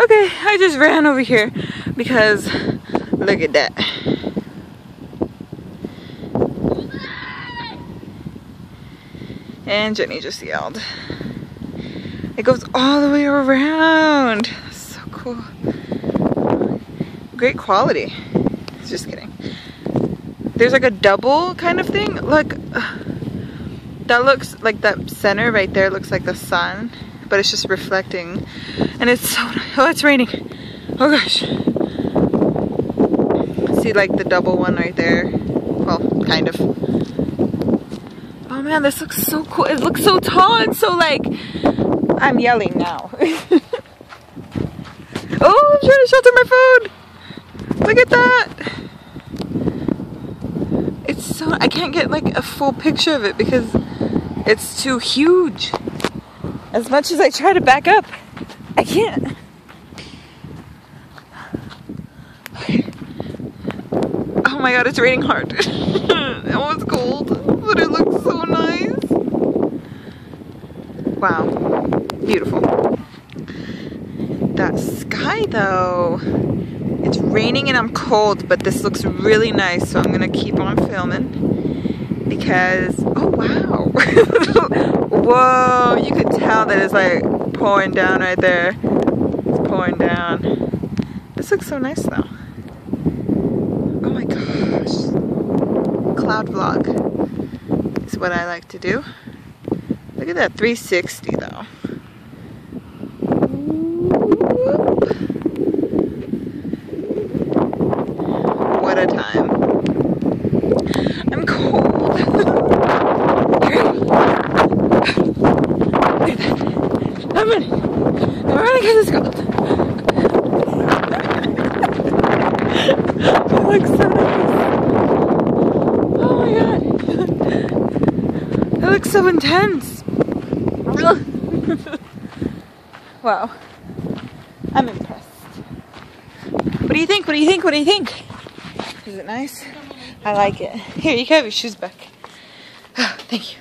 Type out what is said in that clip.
Okay, I just ran over here because look at that. And Jenny just yelled. It goes all the way around. So cool. Great quality. Just kidding. There's like a double kind of thing. Look, uh, that looks like that center right there looks like the sun, but it's just reflecting. And it's so, oh, it's raining. Oh gosh. See like the double one right there? Well, kind of. Oh man, this looks so cool. It looks so tall and so like, I'm yelling now. oh, I'm trying to shelter my food. Look at that. It's so, I can't get like a full picture of it because it's too huge. As much as I try to back up, I can't. Oh my god, it's raining hard. oh, it's cold, but it looks so nice. Wow, beautiful. That sky though, it's raining and I'm cold, but this looks really nice, so I'm gonna keep on filming because, oh wow. Whoa, you could tell that it's like pouring down right there. It's pouring down. This looks so nice though. Oh my gosh. Cloud vlog is what I like to do. Look at that 360 though. What a time. I'm cold. I'm running. I'm running because it's cold. it looks so nice. Oh my god. It looks so intense. wow. I'm impressed. What do you think? What do you think? What do you think? Is it nice? I like it. Here, you can have your shoes back. Thank you.